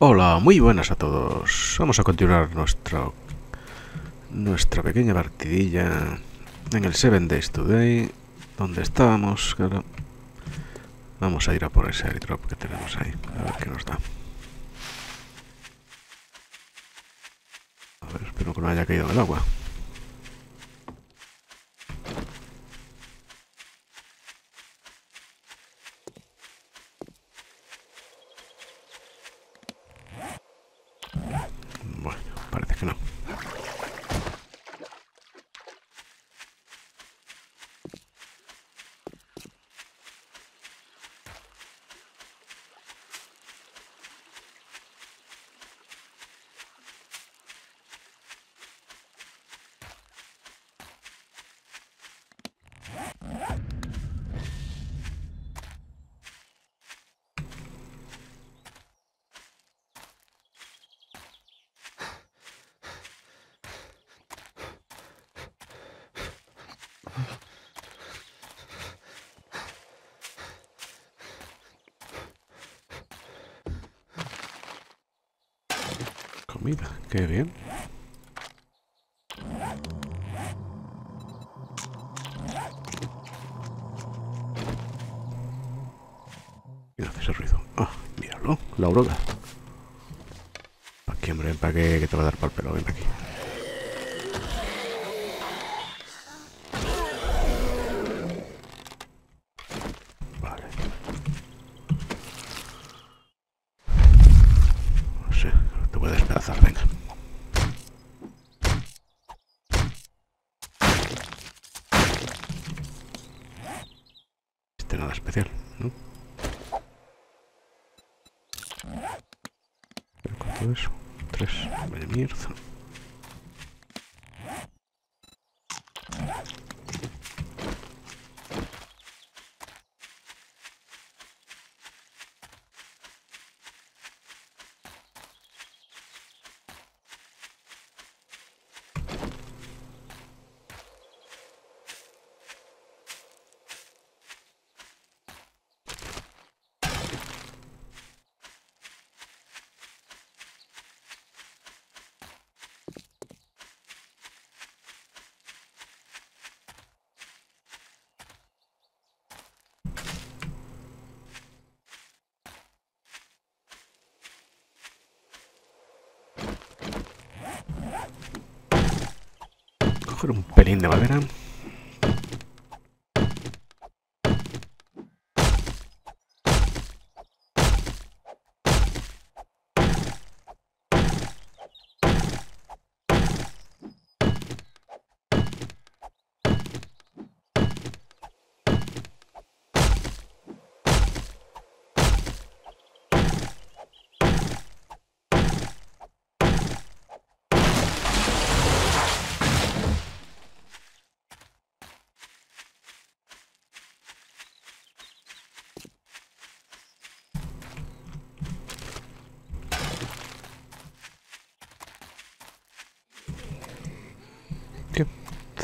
Hola, muy buenas a todos. Vamos a continuar nuestro, nuestra pequeña partidilla en el Seven Days Today, donde estábamos. Vamos a ir a por ese airdrop que tenemos ahí, a ver qué nos da. A ver, espero que no haya caído del agua. Bueno, parece que no. Comida, qué bien. ¿Quién hace ese ruido? Ah, míralo, la aurora. Pa' aquí, hombre, para que, que te va a dar pal pelo, ven aquí. Vale. No sé, te voy a despedazar, venga. Este nada especial, ¿no? Pero ¿Cuánto es? Tres. Vaya mierda. Pelín de madera.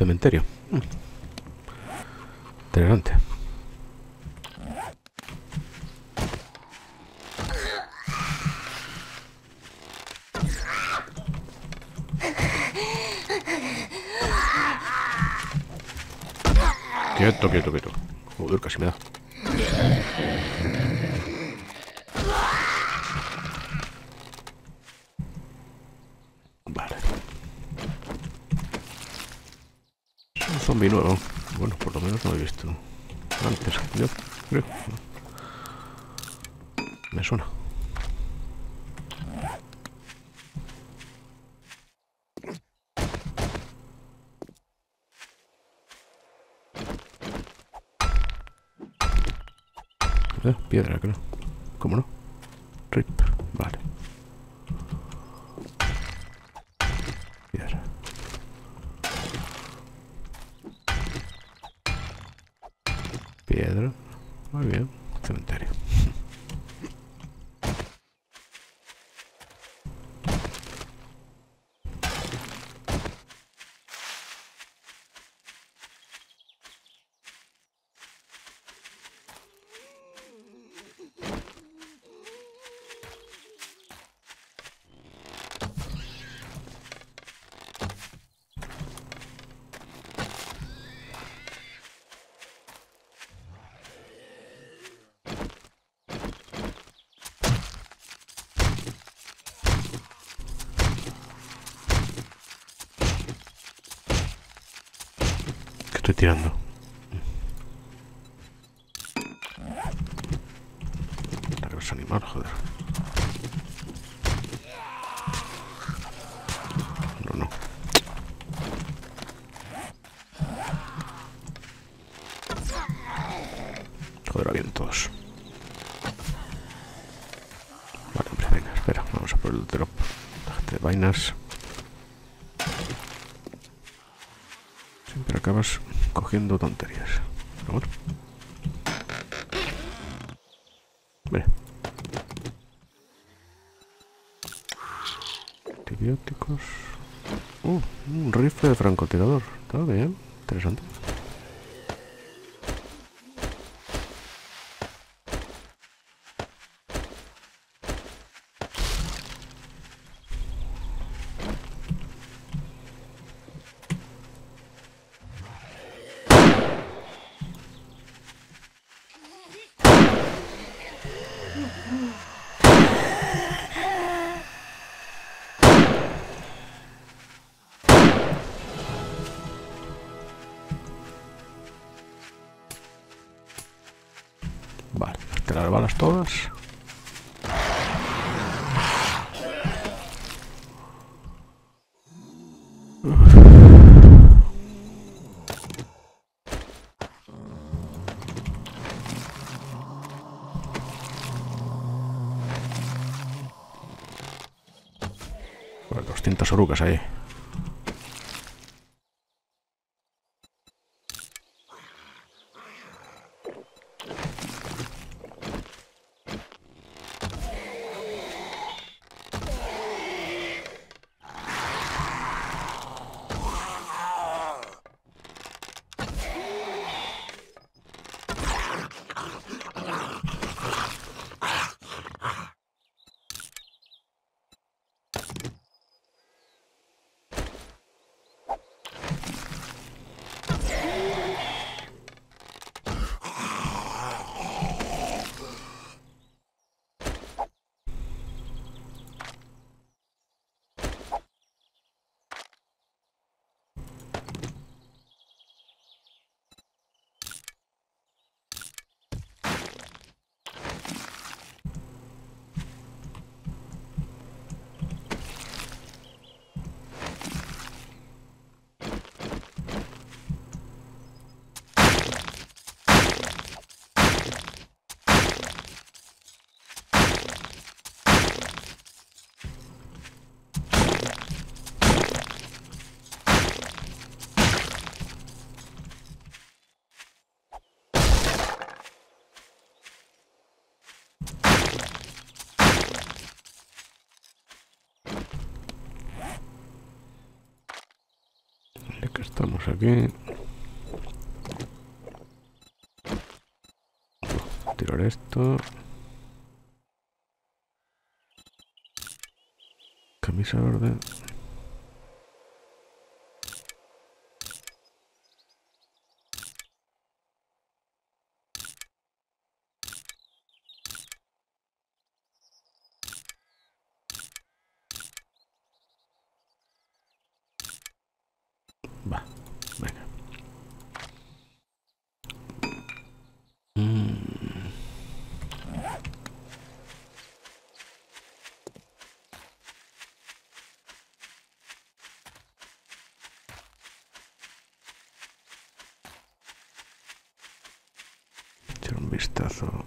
Cementerio. Interesante. Quieto, quieto, quieto. Joder, casi me da. Vale. Es un zombie nuevo. Bueno, por lo menos no lo he visto antes. Yo creo. Me suena. Eh, piedra, creo. ¿Cómo no? Rip. Vale. Piedra. Piedra. Muy bien. Cementerio. Estoy tirando? La animal, joder. No, no. Joder, bien todos. Vale, hombre, venga, espera, vamos a por el drop. Déjate de vainas. Cogiendo tonterías. Pero bueno. Mira. Antibióticos. Uh, un rifle de francotirador. Está bien. Interesante. Vale, te las balas todas. 200 orucas ahí. Estamos aquí. Tirar esto. Camisa verde. Va, venga. Mm. Echar un vistazo.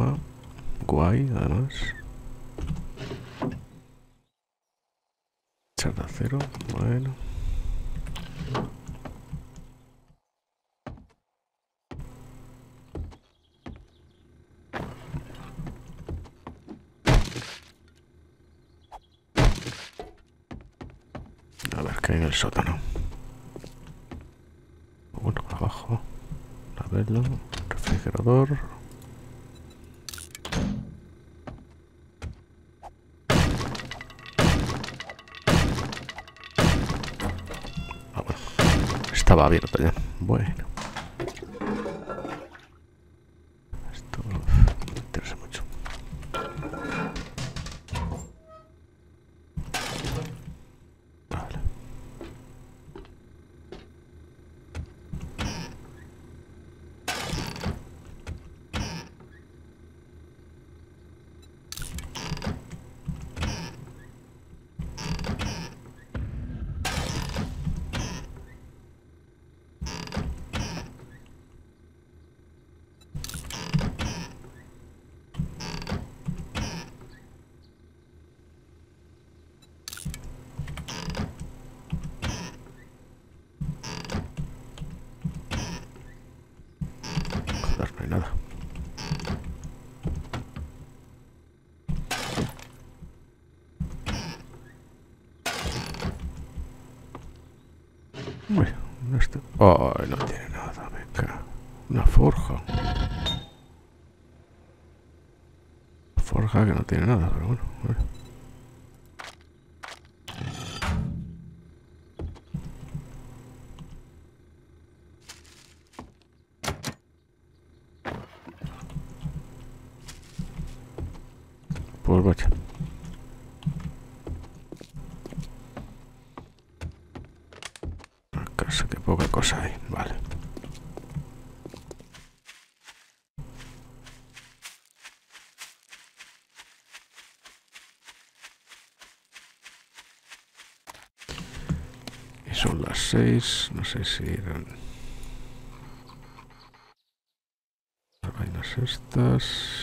Cama. Guay, además. Echar de acero, bueno. A ver qué hay en el sótano. Bueno, abajo. La vela, refrigerador. Estaba abierta ya. Bueno. Bueno, no está. Ay, no tiene nada, cago. Una forja. Forja que no tiene nada, pero bueno. bueno. Pues vaya. Una casa, que poca cosa hay. Vale. Y son las seis. No sé si eran... Las vainas estas...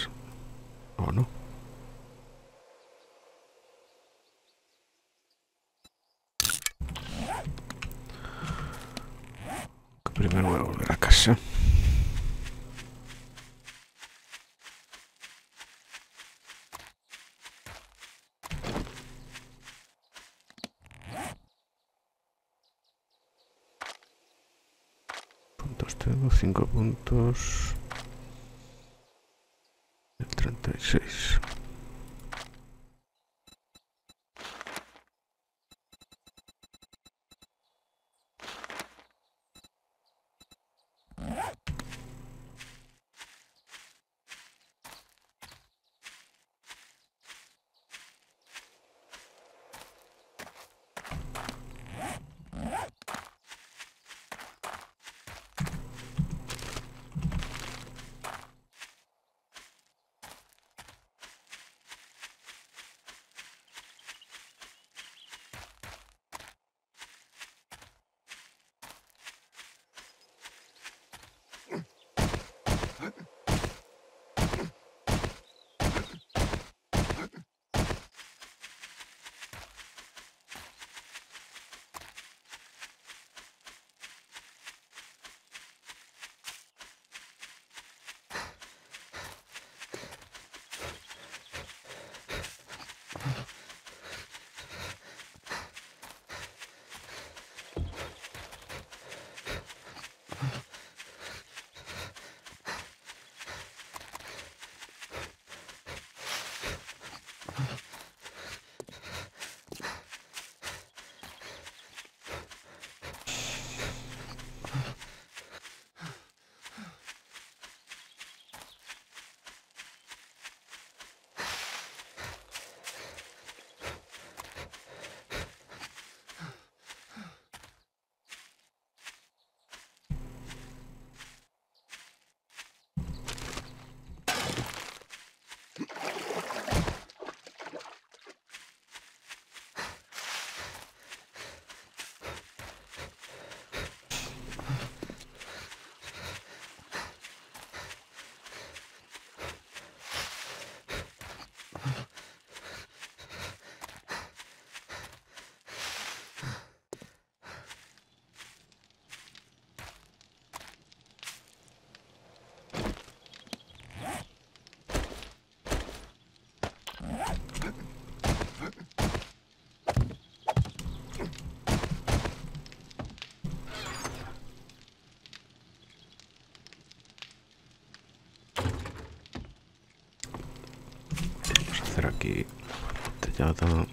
Vamos a hacer aquí botellada.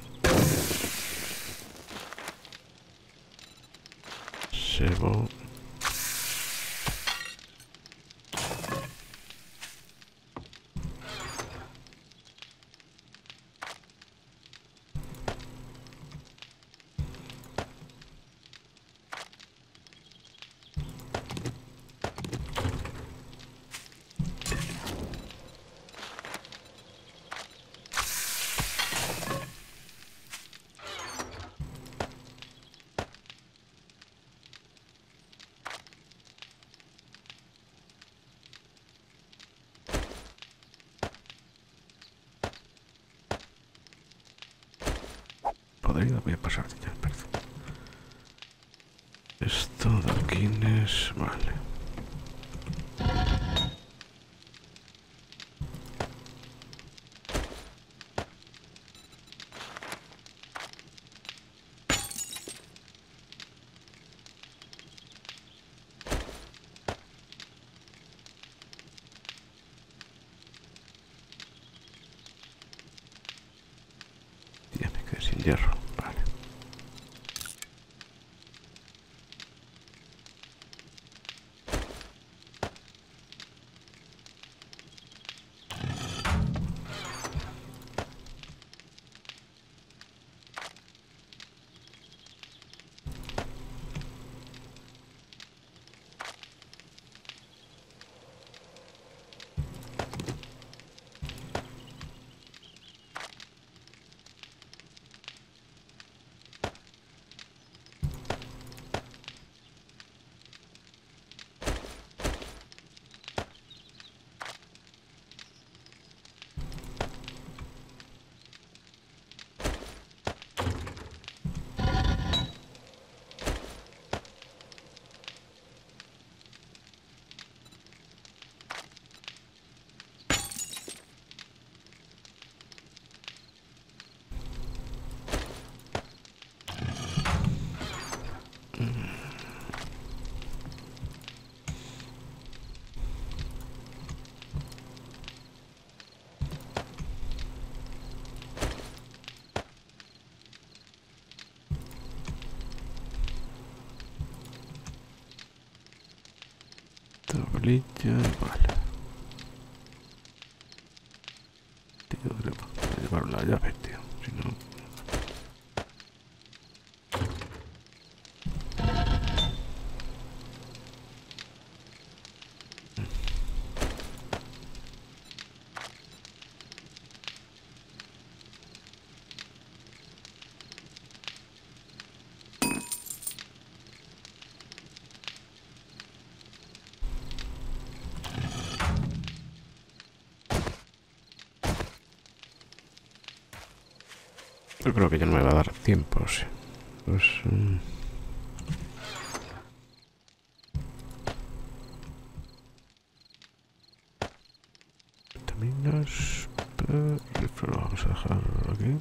Voy a pasar ya, perdón. Esto de alquines, vale. hierro. Vale. Tablilla, que llevar la llave, tío. Si no... Yo creo que ya no me va a dar tiempo, sí. Pues... Um... Vitaminas... Rifle lo vamos a dejar aquí.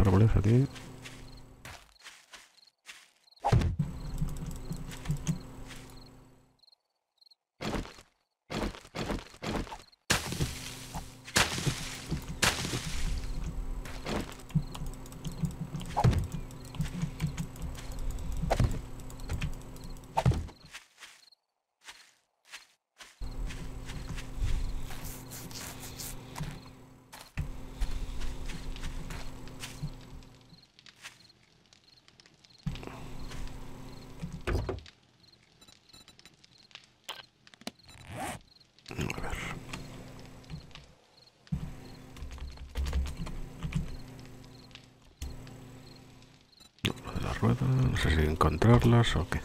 árboles aquí. No sé si encontrarlas o qué.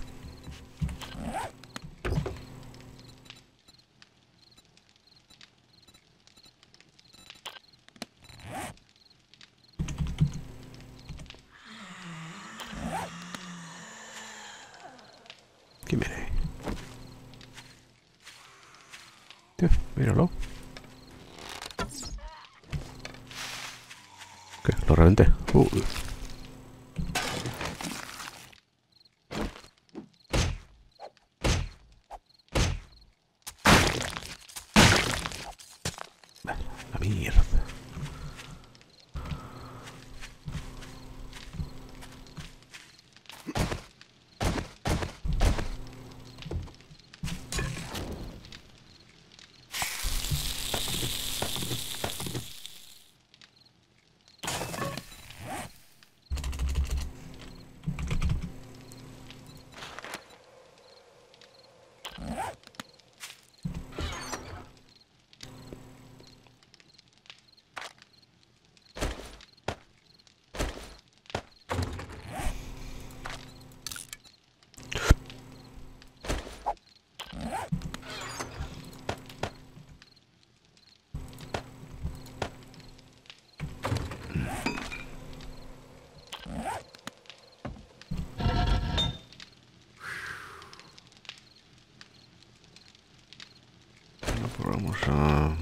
Vamos a,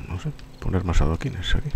poner más adoquines aquí.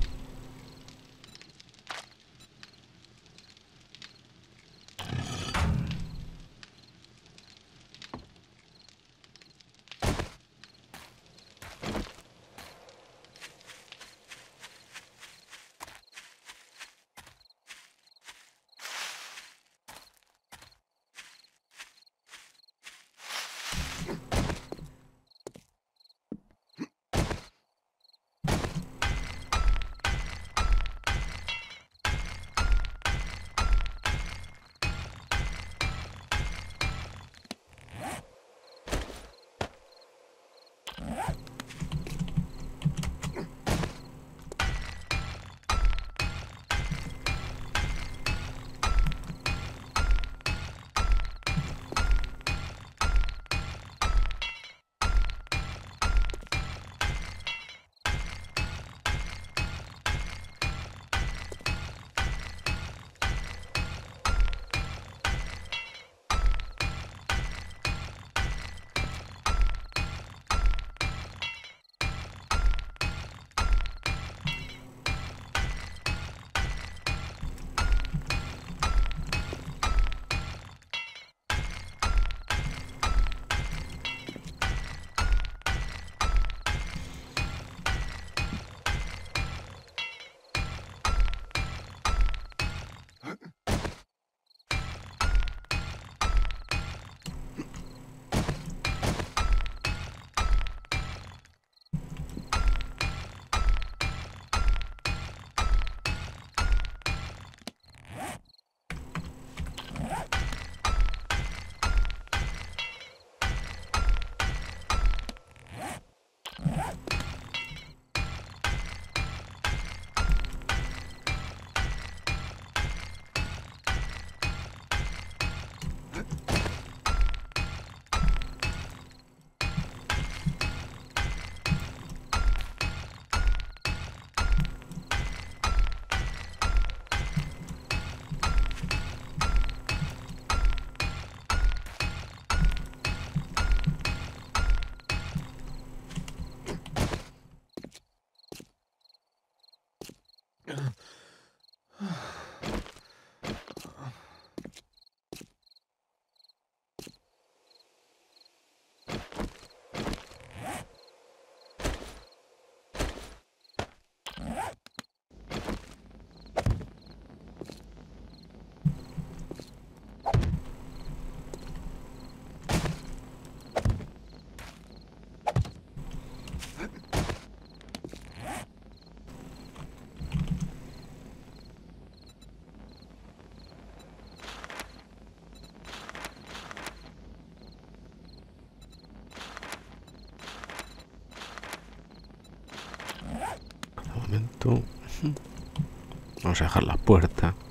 Vamos a dejar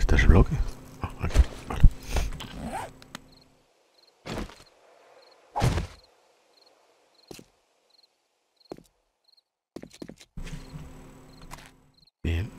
¿Este es bloque? Ah, aquí, vale. Bien.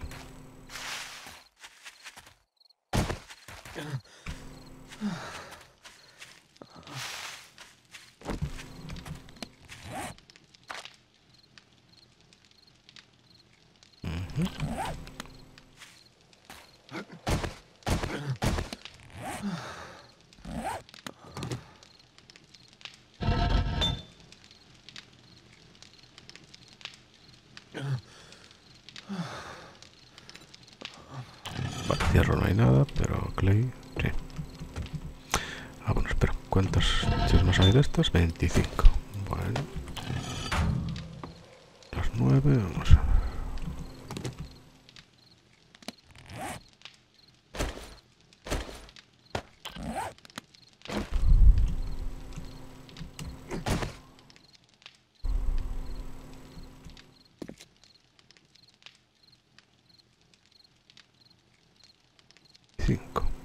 Vale, cierro no hay nada, pero Clay, sí. Ah, bueno, espera. ¿Cuántas chismas hay de estas? 25. Bueno. Las 9, vamos a ver. 5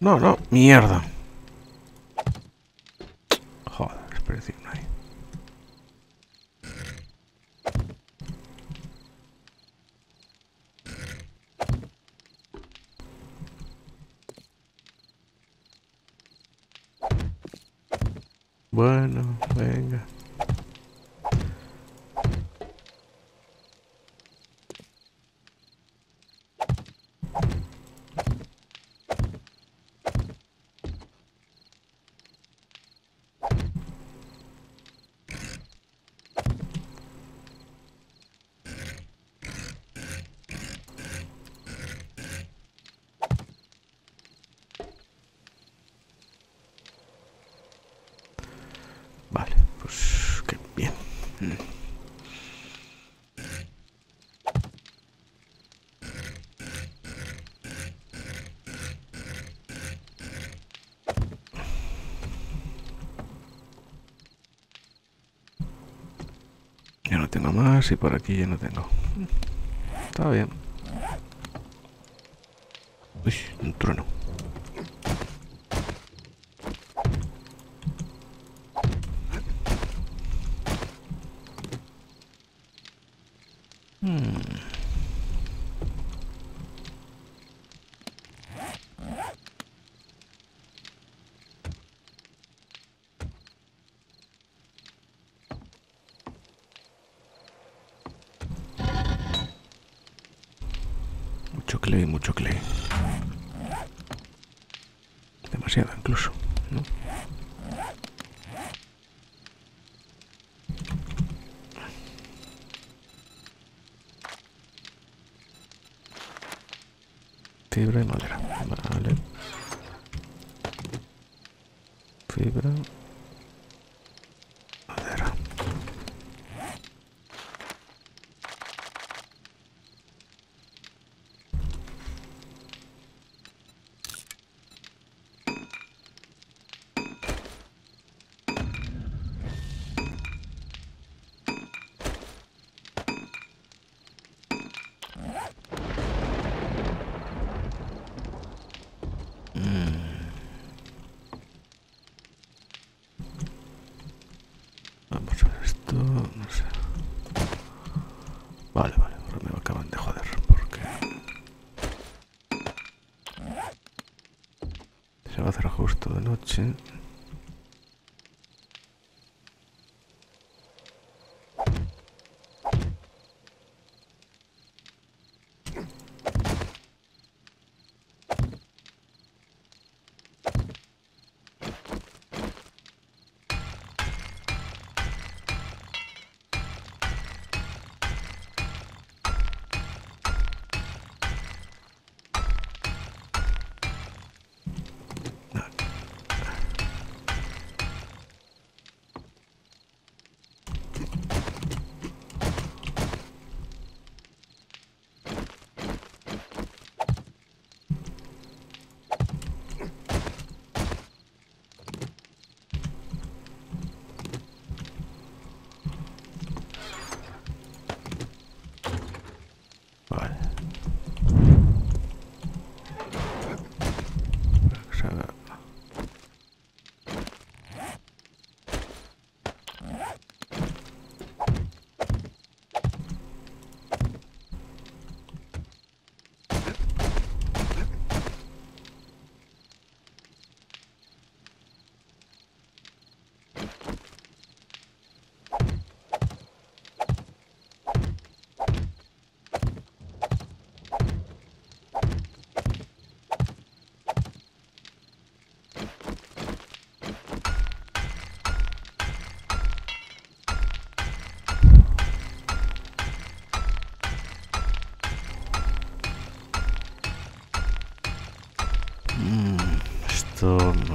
No, no, mierda. Joder, espera no hay. Bueno, venga. Vale, pues qué bien. Mm. Ya no tengo más y por aquí ya no tengo. Está bien. Uy, un trueno. Mucho clay, mucho clay. Demasiado incluso, ¿no? Fibra y madera. Vale. Fibra. Madera. Vamos a ver esto, no sé. Vale, vale, ahora me acaban de joder porque se va a hacer justo de noche.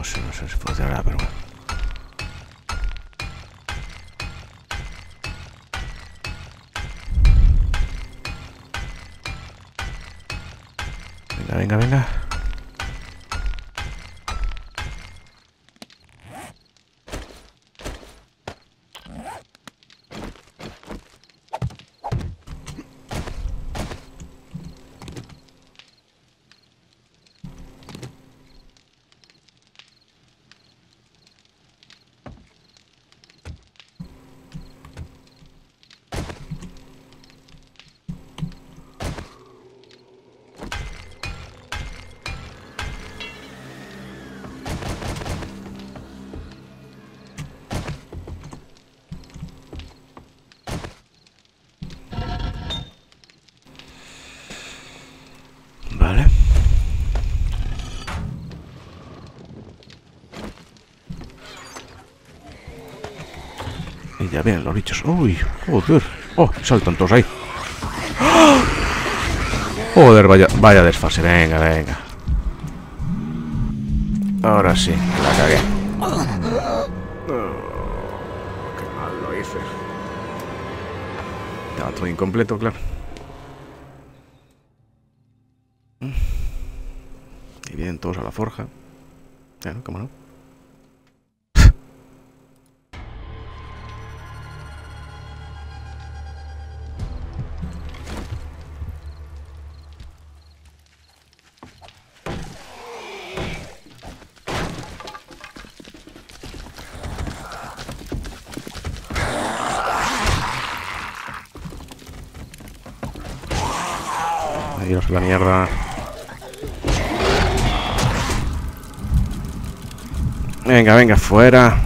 Sé, no sé si funcionará, pero bueno. Venga, venga, venga. Ya vienen los bichos. Uy, joder. Oh, saltan todos ahí. Joder, vaya, vaya desfase. Venga, venga. Ahora sí, la cagué. qué mal lo hice. Estaba todo incompleto, claro. Y vienen todos a la forja. Claro, cómo no. Venga, venga, fuera.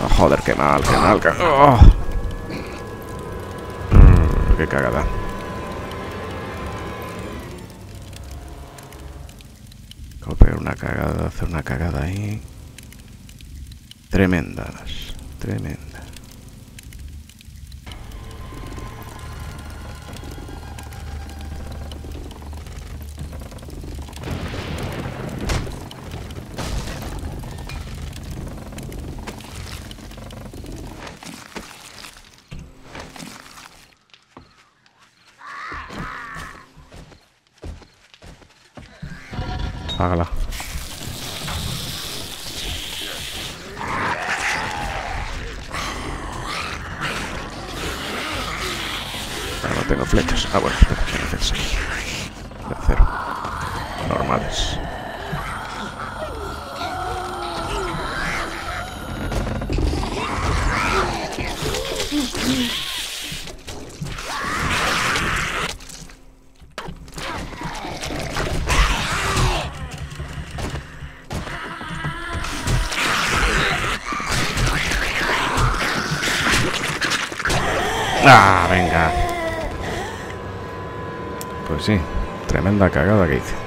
Oh, joder, qué mal, qué mal. Qué, oh. mm, qué cagada. Copiar una cagada, hacer una cagada ahí. Tremendas, tremendas. Ah, venga. Pues sí, tremenda cagada que hice.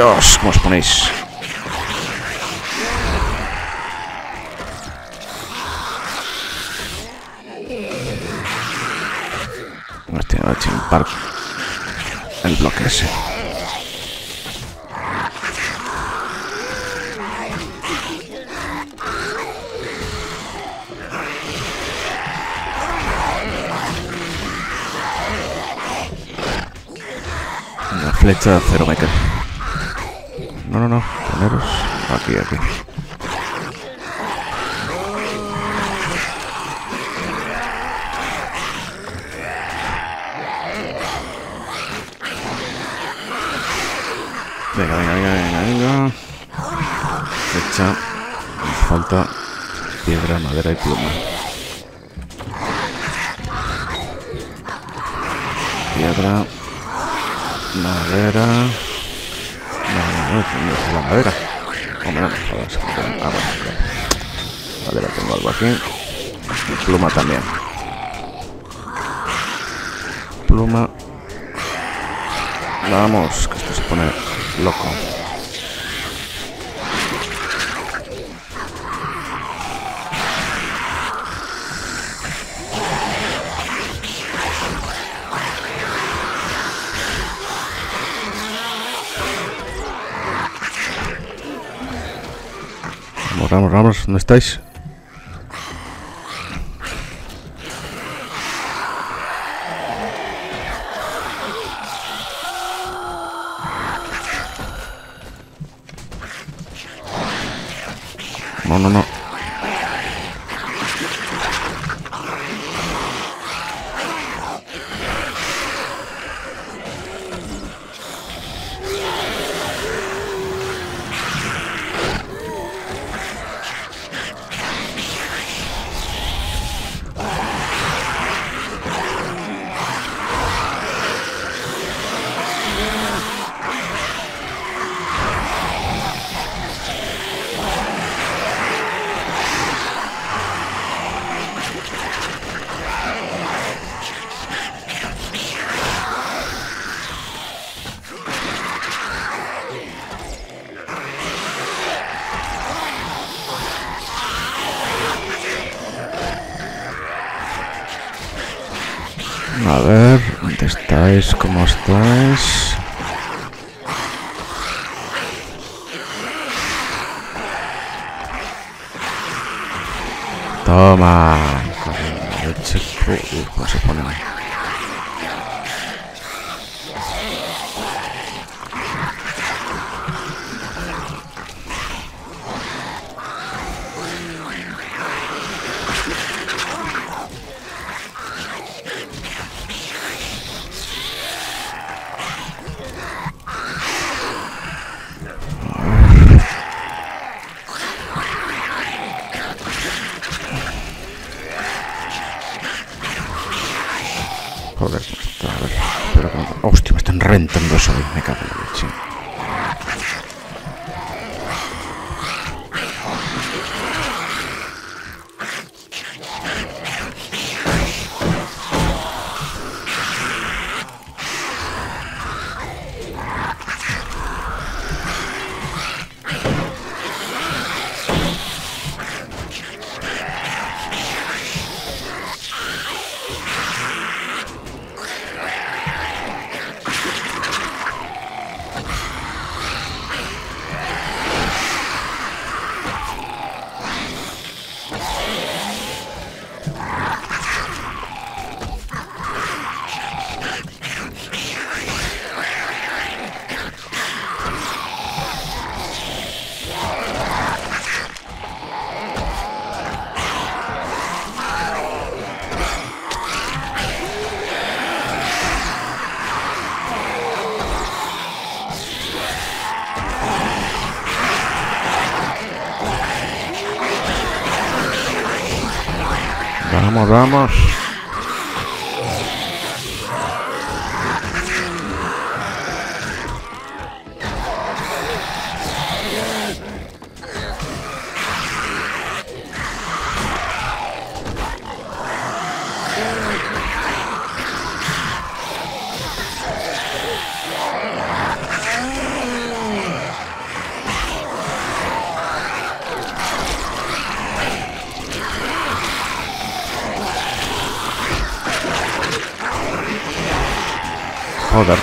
Dios, ¿cómo os ponéis? Hostia, va a chimpar el bloque ese. Flecha de acero. Poneros aquí, aquí. Venga, venga, venga, venga, venga. Flecha. Nos falta piedra, madera y pluma. Piedra. Madera. La madera. Hombre, no, me Ah, bueno, vale. Tengo algo aquí. Pluma también. Pluma. Vamos, que esto se pone loco. Vamos, vamos, ¿dónde estáis? No, no, no. ¿Cómo estáis? Toma. Leche, uy, ¿Cómo se pone? Joder, ¿cómo está? No- Hostia, me están reventando eso. Me cago en la leche. Joder.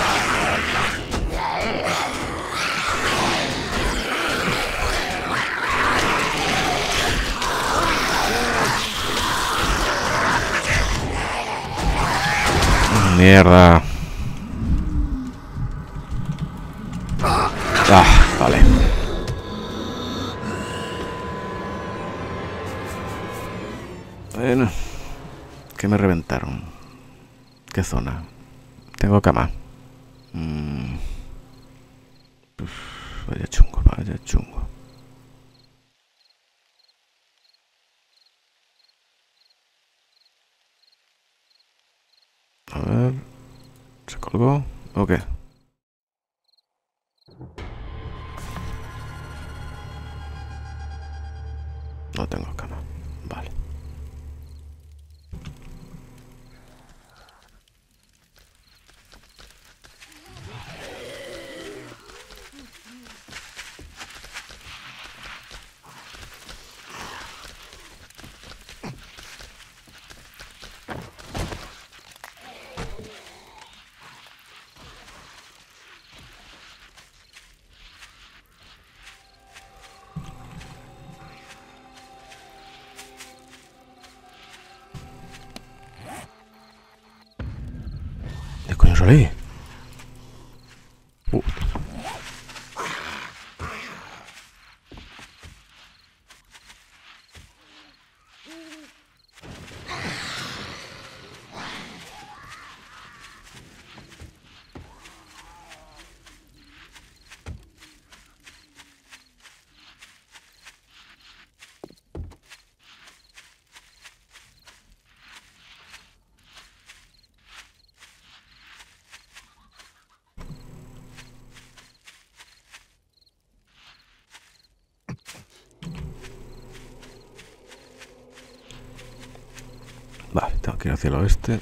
Mierda. Ah, vale. Bueno, que me reventaron. ¿Qué zona? Tengo cama. ¿Qué oeste.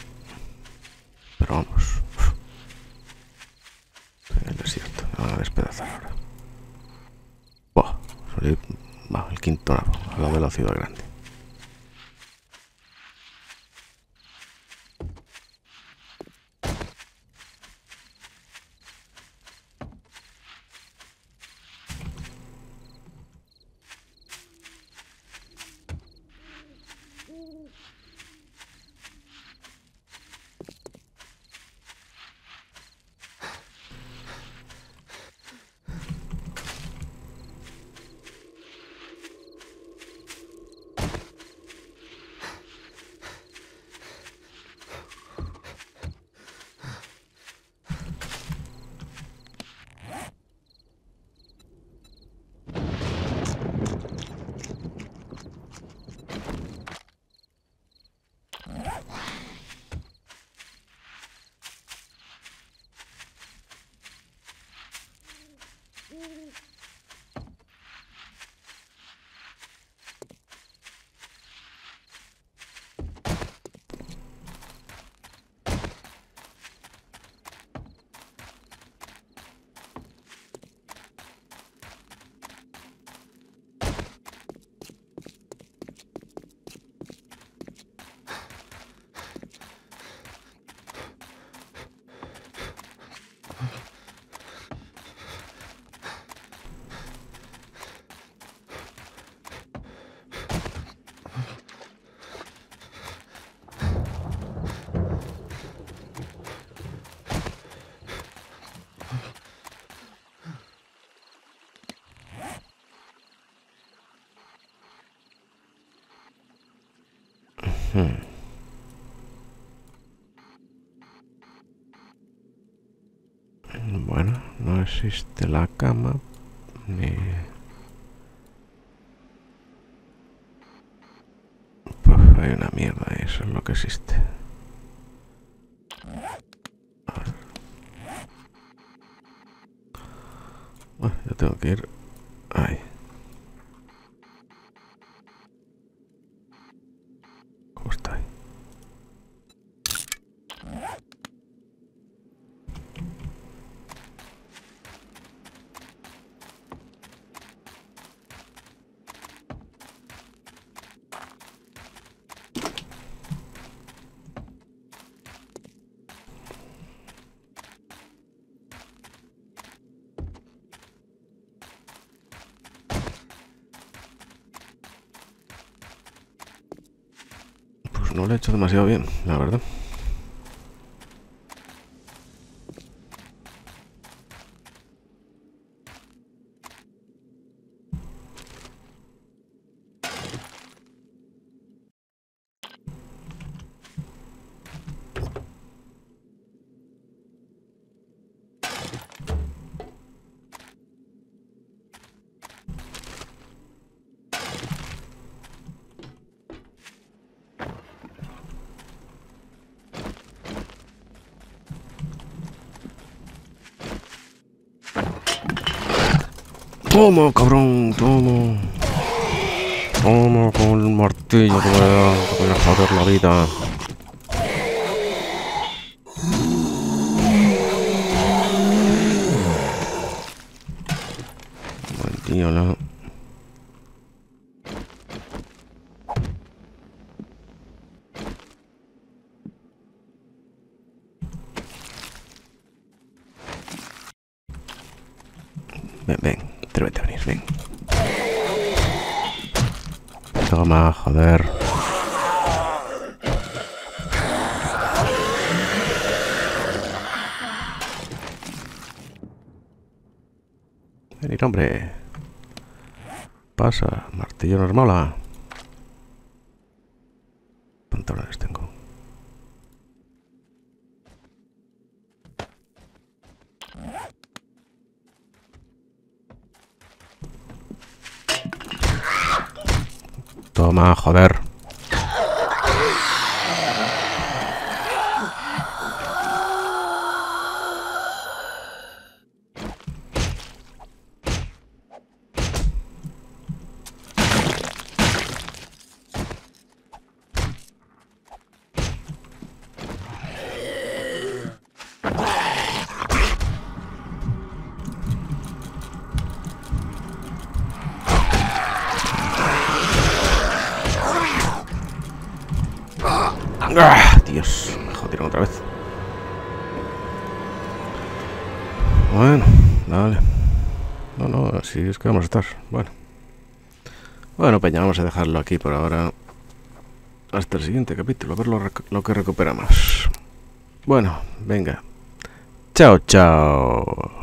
Pero vamos. en el desierto. Me a despedazar ahora. Buah, el quinto lado de la ciudad grande. Hmm. Bueno, no existe la cama ni... Pues hay una mierda eso es lo que existe. A ver. Bueno, yo tengo que ir ahí. ¿Cómo está ahí? Pues no lo he hecho demasiado bien, la verdad. Toma, cabrón, toma. Toma con el martillo que me da, que me joder la vida. Tío, no. Ven, ven, atrévete a venir, ven. Toma, joder. Venir, hombre. Pasa, martillo normal. Pantalones tengo. Joder. ¡Ah! Dios, me jodieron otra vez. Bueno, dale. No, no, así es vamos a estar. Bueno. Bueno, Peña, vamos a dejarlo aquí por ahora. Hasta el siguiente capítulo, a ver lo, lo que recuperamos. Bueno, venga. Chao, chao.